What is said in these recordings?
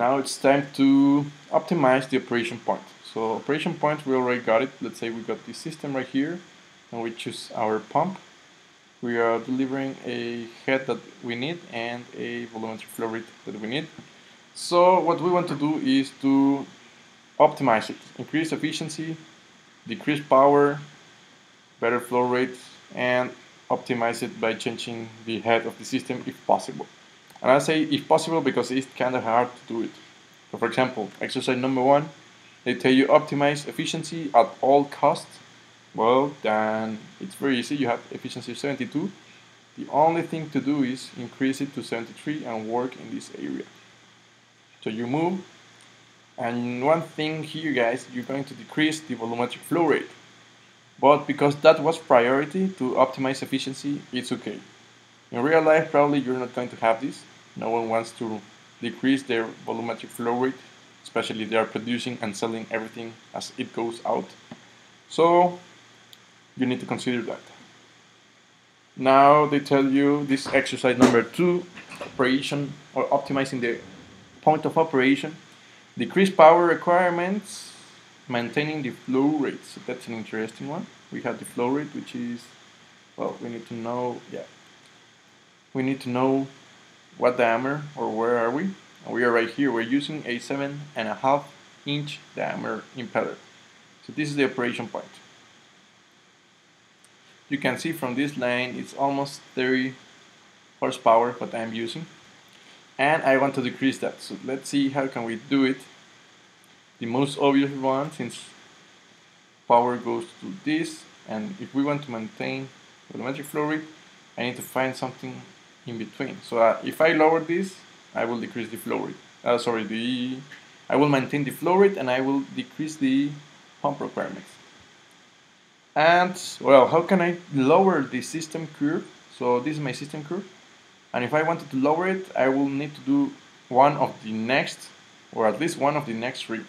now it's time to optimize the operation point. So operation point, we already got it. Let's say we got the system right here and we choose our pump. We are delivering a head that we need and a volumetric flow rate that we need. So what we want to do is to optimize it, increase efficiency, decrease power, better flow rate, and optimize it by changing the head of the system if possible. And I say if possible because it's kind of hard to do it. So for example, exercise number one, they tell you optimize efficiency at all costs. Well, then it's very easy. You have efficiency of 72. The only thing to do is increase it to 73 and work in this area. So you move, and one thing here, guys, you're going to decrease the volumetric flow rate. But because that was priority to optimize efficiency, it's okay. In real life, probably you're not going to have this. No one wants to decrease their volumetric flow rate, especially they are producing and selling everything as it goes out. So you need to consider that. Now they tell you this exercise number two, operation or optimizing the point of operation, decrease power requirements, maintaining the flow rate. So that's an interesting one. We have the flow rate, which is, well, we need to know, yeah, we need to know what diameter or where are we. We are right here. We're using a seven and a half inch diameter impeller. So this is the operation point. You can see from this line it's almost 30 horsepower what I'm using and I want to decrease that so let's see how can we do it the most obvious one since power goes to this and if we want to maintain volumetric flow rate I need to find something in between. So uh, if I lower this I will decrease the flow rate. Uh, sorry the I will maintain the flow rate and I will decrease the pump requirements. And well how can I lower the system curve? So this is my system curve. And if I wanted to lower it I will need to do one of the next or at least one of the next three.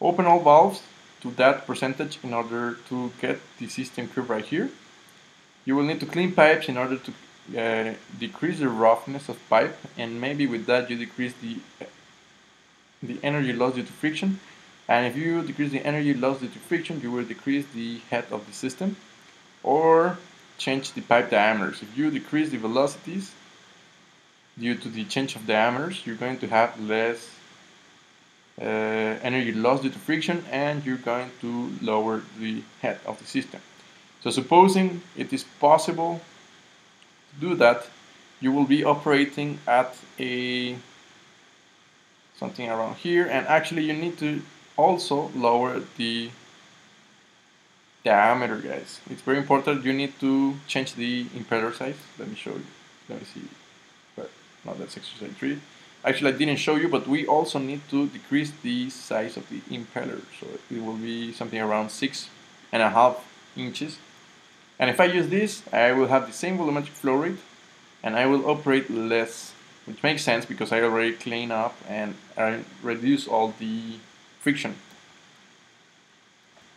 Open all valves to that percentage in order to get the system curve right here. You will need to clean pipes in order to uh, decrease the roughness of pipe and maybe with that you decrease the the energy loss due to friction and if you decrease the energy loss due to friction, you will decrease the head of the system or change the pipe diameters. If you decrease the velocities due to the change of diameters, you're going to have less uh, energy loss due to friction and you're going to lower the head of the system. So supposing it is possible do that, you will be operating at a something around here. And actually you need to also lower the diameter guys. It's very important. You need to change the impeller size. Let me show you. Let me see. But no that's exercise 3 actually I didn't show you but we also need to decrease the size of the impeller. So it will be something around six and a half inches and if I use this I will have the same volumetric flow rate and I will operate less which makes sense because I already clean up and I reduce all the friction.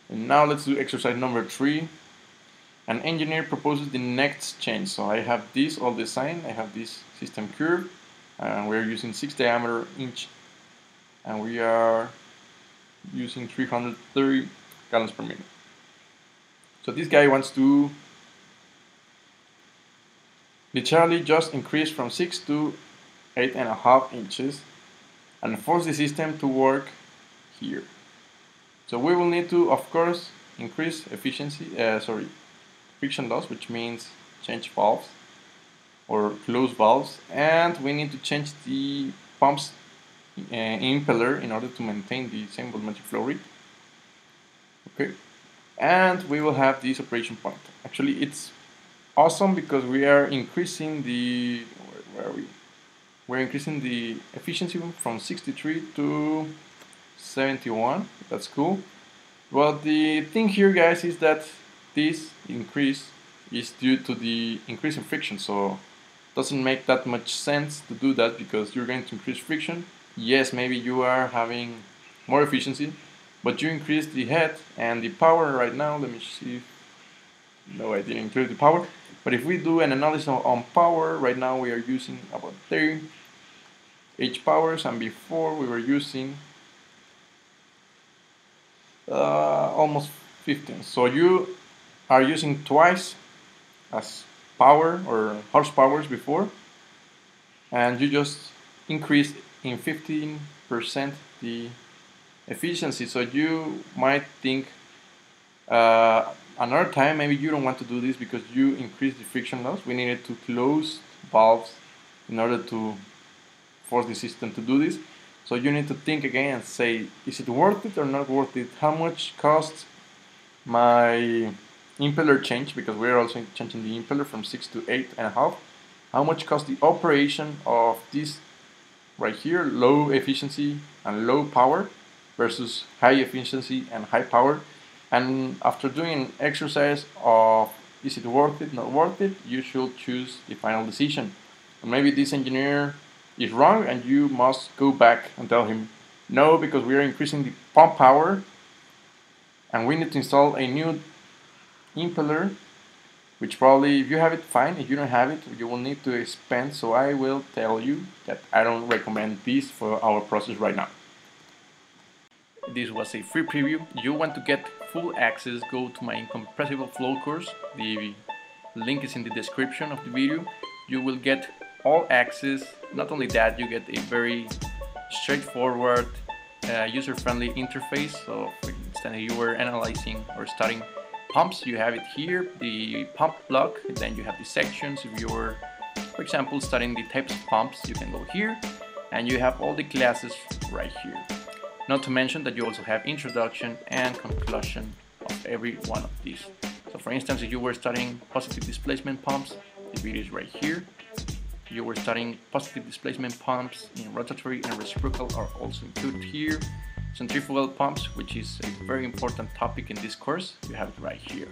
And now let's do exercise number three. An engineer proposes the next change. So I have this all designed. I have this system curve, and we're using six diameter inch, and we are using 330 gallons per minute. So this guy wants to literally just increase from six to eight and a half inches and force the system to work here. So we will need to, of course, increase efficiency, uh, sorry, friction loss, which means change valves or close valves, and we need to change the pump's uh, impeller in order to maintain the same volumetric flow rate. Okay, and we will have this operation point. Actually, it's awesome because we are increasing the where, where are we? We're increasing the efficiency from 63 to 71 that's cool well the thing here guys is that this increase is due to the increase in friction so doesn't make that much sense to do that because you're going to increase friction yes maybe you are having more efficiency but you increase the head and the power right now. Let me see. No I didn't include the power. But if we do an analysis on power right now we are using about 30 H powers. And before we were using uh, almost 15 so you are using twice as power or horsepowers before. And you just increase in 15% the efficiency so you might think uh, another time maybe you don't want to do this because you increase the friction loss. We needed to close valves in order to force the system to do this. So you need to think again and say is it worth it or not worth it? How much costs my impeller change? Because we're also changing the impeller from 6 to 8 and a half. How much costs the operation of this right here? Low efficiency and low power versus high efficiency and high power. And after doing an exercise of is it worth it not worth it? You should choose the final decision. And maybe this engineer is wrong and you must go back and tell him no because we are increasing the pump power and we need to install a new impeller which probably if you have it fine. If you don't have it you will need to expand. So I will tell you that I don't recommend this for our process right now this was a free preview. You want to get full access go to my incompressible flow course. The link is in the description of the video. You will get all access. Not only that you get a very straightforward uh, user-friendly interface so for instance you were analyzing or studying pumps. You have it here the pump block. Then you have the sections if you're for example studying the types of pumps. You can go here and you have all the classes right here not to mention that you also have introduction and conclusion of every one of these. So for instance if you were studying positive displacement pumps the video is right here. You were studying positive displacement pumps in rotatory and reciprocal are also included here. Centrifugal pumps, which is a very important topic in this course, you have it right here.